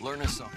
Learn a song.